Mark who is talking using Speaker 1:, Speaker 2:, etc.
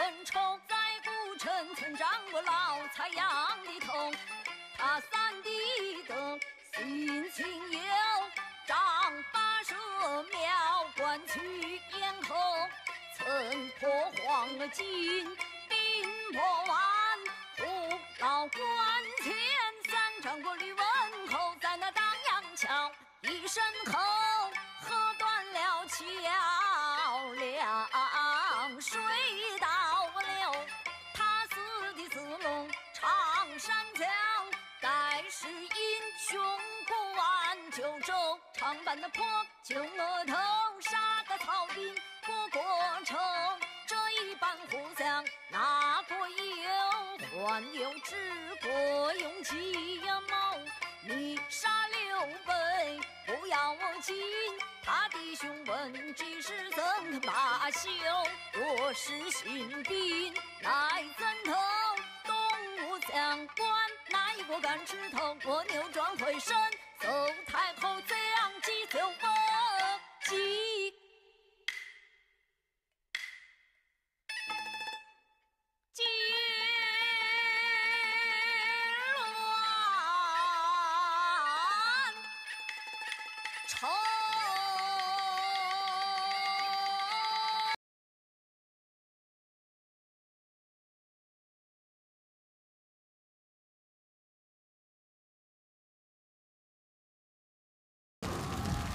Speaker 1: 混仇在古城，村长我老蔡杨的头，他三弟的心情有，张八蛇庙关去咽喉，曾破黄金兵破万，虎牢关前三丈过吕文侯，在那当阳桥一声吼，喝断了桥梁水九州，长坂的破旧额头，杀得曹兵过过城，这一般互相哪个有，还有治国用计谋。你杀刘备，不要紧，他弟兄问计时怎罢休？我是新兵来怎头？东吴将官哪一个敢吃头？我扭转回身，东太后贼。